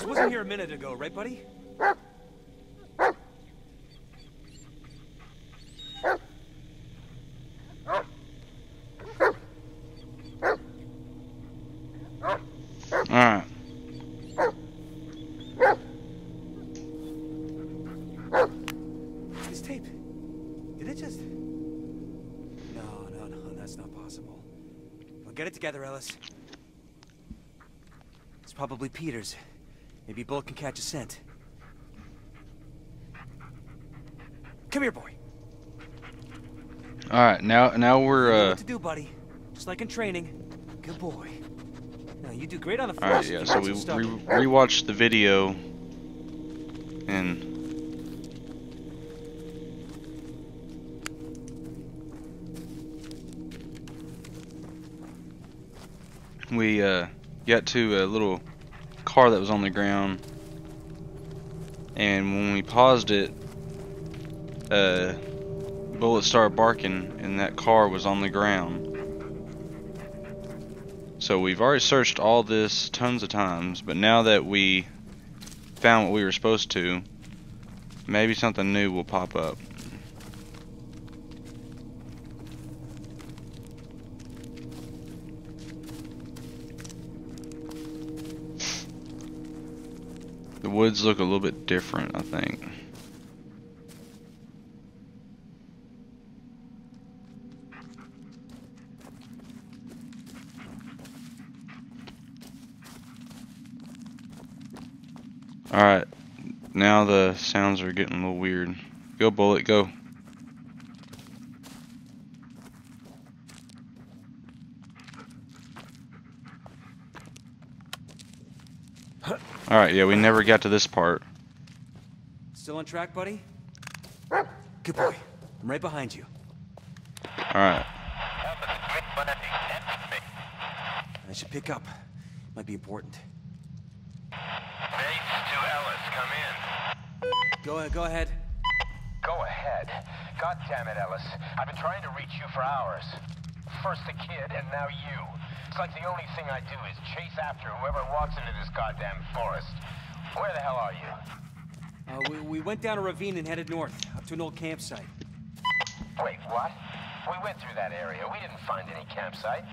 This wasn't here a minute ago, right, buddy? Alright. This tape. Did it just... No, no, no, that's not possible. Well, get it together, Ellis. It's probably Peters. Maybe Bullet can catch a scent. Come here, boy. Alright, now now we're uh what to do, buddy. Just like in training. Good boy. Now, you do great on the floor. Alright, yeah, so we re rewatched the video and we uh got to a little car that was on the ground and when we paused it uh bullet started barking and that car was on the ground so we've already searched all this tons of times, but now that we found what we were supposed to, maybe something new will pop up. The woods look a little bit different, I think. Alright, now the sounds are getting a little weird. Go, Bullet, go. Alright, yeah, we never got to this part. Still on track, buddy? Good boy. I'm right behind you. Alright, I should pick up. Might be important. Base to Ellis, come in. Go ahead, go ahead. Go ahead. God damn it, Ellis. I've been trying to reach you for hours. First the kid, and now you. It's like the only thing I do is chase after whoever walks into this goddamn forest. Where the hell are you? Uh, we, we went down a ravine and headed north, up to an old campsite. Wait, what? We went through that area. We didn't find any campsite.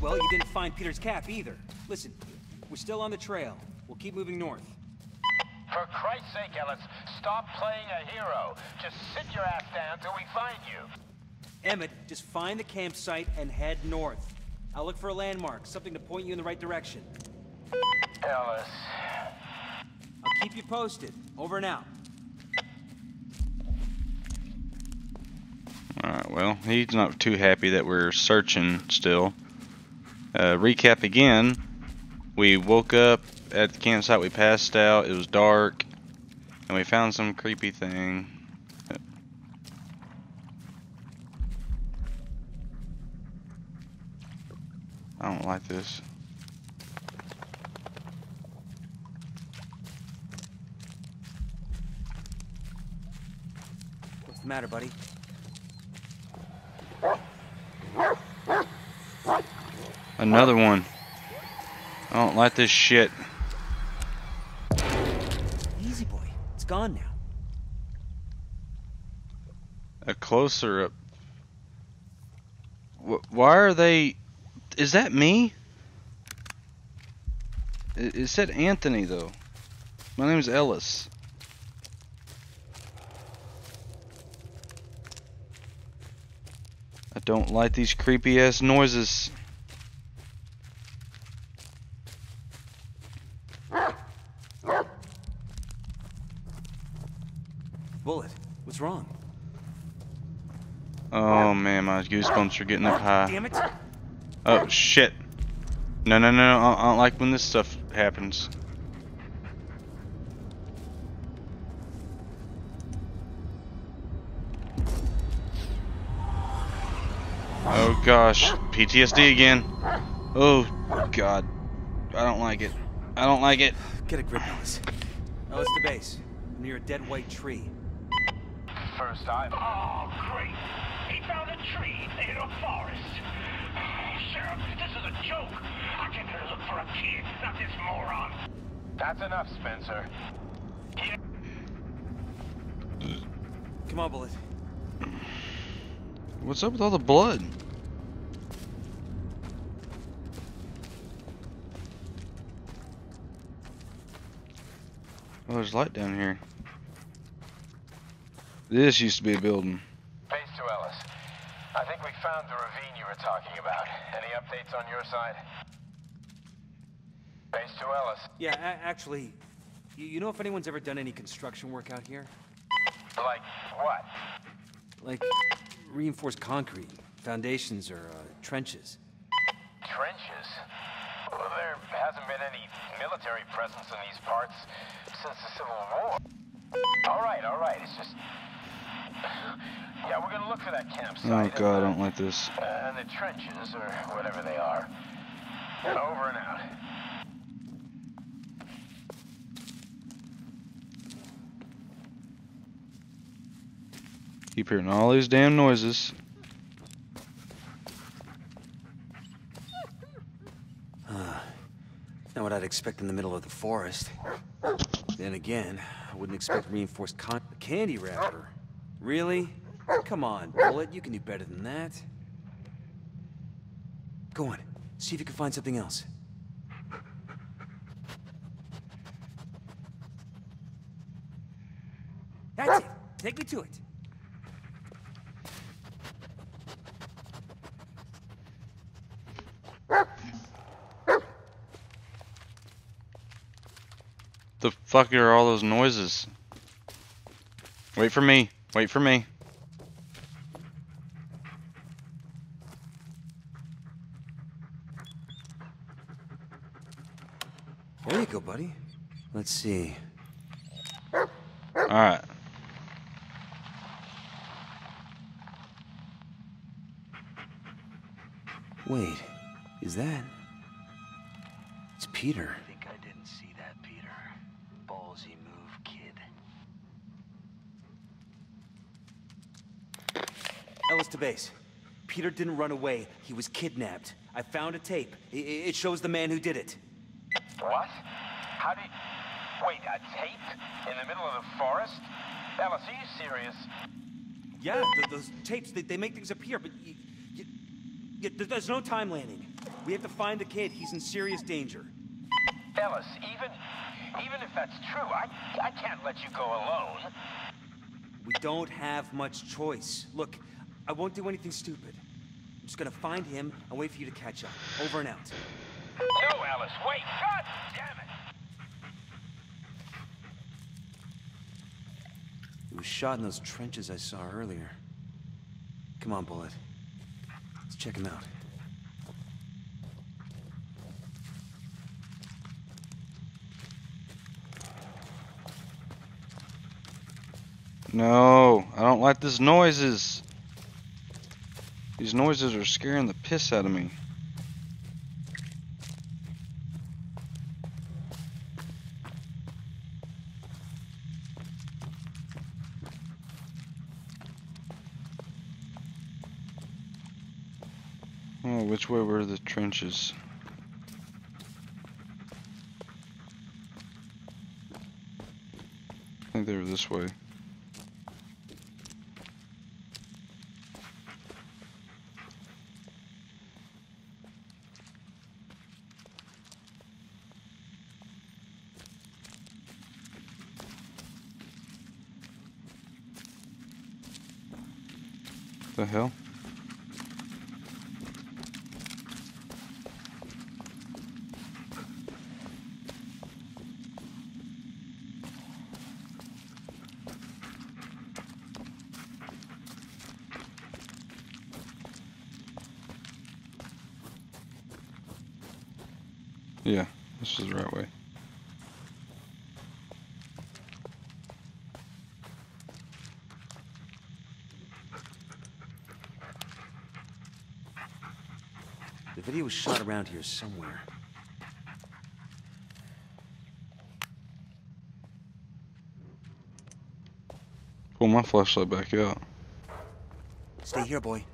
Well, you didn't find Peter's cap either. Listen, we're still on the trail. We'll keep moving north. For Christ's sake, Ellis, stop playing a hero. Just sit your ass down till we find you. Emmett, just find the campsite and head north. I'll look for a landmark, something to point you in the right direction. Ellis. I'll keep you posted. Over and out. alright, well, he's not too happy that we're searching still. Uh, recap again. We woke up at the campsite, we passed out, it was dark, and we found some creepy thing. I don't like this. What's the matter, buddy? Another one. I don't like this shit. Easy, boy. It's gone now. A closer up. Why are they? Is that me? It, it said Anthony though. My name is Ellis. I don't like these creepy ass noises. Bullet, what's wrong? Oh man, my goosebumps are getting up high. Damn it! Oh shit. No, no, no, I I don't like when this stuff happens. Oh gosh, PTSD again. Oh god. I don't like it. I don't like it. Get a grip, Ellis. Ellis to base. I'm near a dead white tree. First I... Oh, great. He found a tree in a forest. Sheriff, this is a joke. I came here to look for a kid, not this moron. That's enough, Spencer. Come on, Bullet. What's up with all the blood? Oh, there's light down here. This used to be a building. Base to Ellis. I think we found the ravine you were talking about. Any updates on your side? Base to Ellis. Yeah, actually, you, you know if anyone's ever done any construction work out here? Like what? Like reinforced concrete, foundations, or uh, trenches? Trenches? Well, there hasn't been any military presence in these parts since the Civil War. All right, all right. It's just. Yeah, we're gonna look for that campsite. Oh and, god, I uh, don't like this. Uh, and the trenches, or whatever they are. Over and out. Keep hearing all these damn noises. Not what I'd expect in the middle of the forest. Then again, I wouldn't expect reinforced con- candy wrapper. Really? Come on, Bullet, you can do better than that. Go on, see if you can find something else. That's it. Take me to it. The fuck are all those noises? Wait for me. Wait for me. There you go, buddy. Let's see. Alright. Wait, is that? It's Peter. To base. Peter didn't run away. He was kidnapped. I found a tape. I- It shows the man who did it. What? How do you... Wait, a tape? In the middle of the forest? Ellis, are you serious? Yeah, th- those tapes, they, they make things appear, but there's no time landing. We have to find the kid. He's in serious danger. Ellis, even... Even if that's true, I, I can't let you go alone. We don't have much choice. Look, I won't do anything stupid. I'm just gonna find him and wait for you to catch up. Over and out. No, Ellis, wait! God damn it! He was shot in those trenches I saw earlier. Come on, Bullet. Let's check him out. No, I don't like these noises. These noises are scaring the piss out of me. Oh, which way were the trenches? I think they were this way. The hell? Yeah, this is the right way. The video was shot around here somewhere. Pull my flashlight back out. Stay here, boy.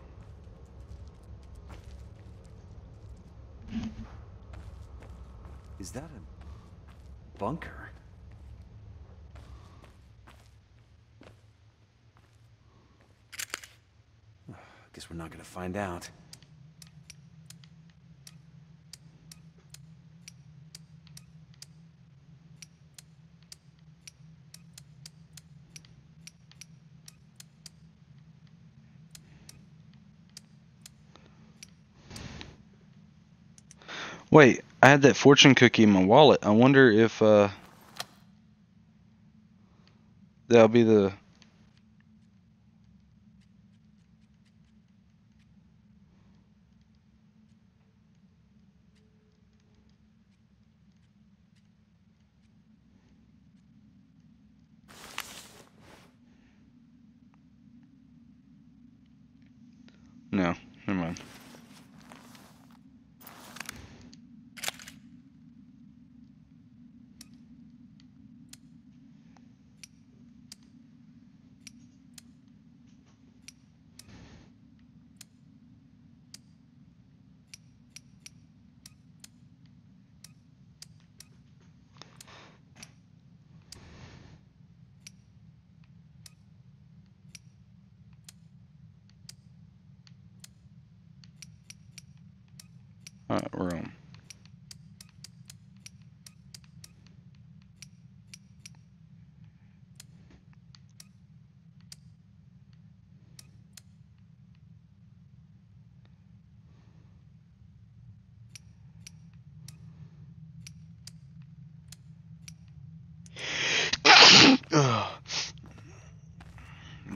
Is that a bunker. Guess we're not gonna find out. Wait, I had that fortune cookie in my wallet. I wonder if uh that'll be the No, never mind. Alright, we're on. Ugh.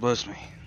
Bless me.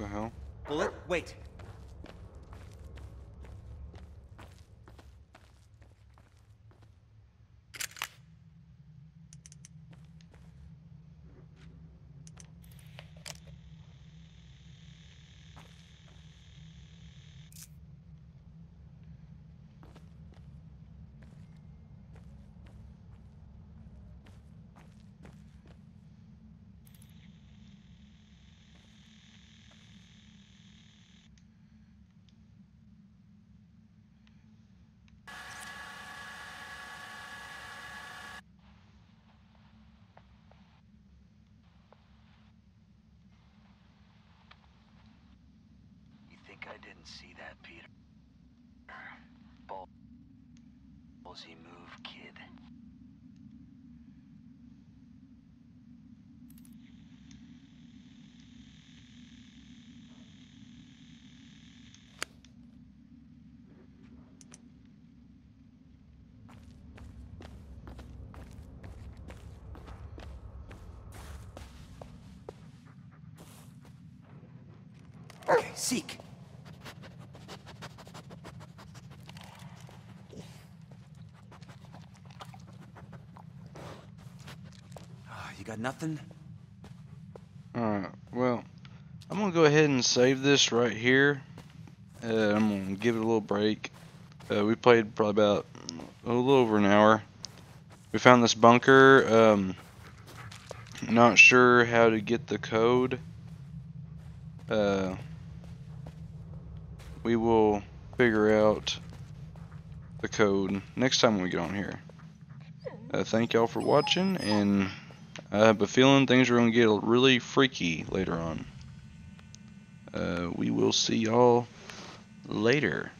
The hell? Bullet, wait. You think I didn't see that, Peter? Ball- Ballsy move, kid. Seek. Ah, You got nothing? Alright, well, I'm gonna go ahead and save this right here. Uh, I'm gonna give it a little break. Uh, we played probably about a little over an hour. We found this bunker. Um, Not sure how to get the code. Uh, we will figure out the code next time we get on here. Uh, thank y'all for watching, and I have a feeling things are going to get really freaky later on. Uh, we will see y'all later.